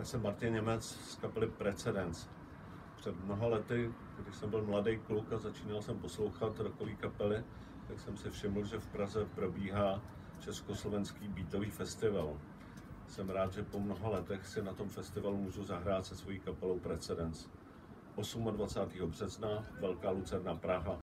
Já jsem Martin Němec z kapely Precedence. Před mnoha lety, když jsem byl mladý kluk a začínal jsem poslouchat rockové kapely, tak jsem si všiml, že v Praze probíhá Československý beatový festival. Jsem rád, že po mnoha letech si na tom festivalu můžu zahrát se svojí kapelou Precedence. 28. března Velká Lucerna Praha.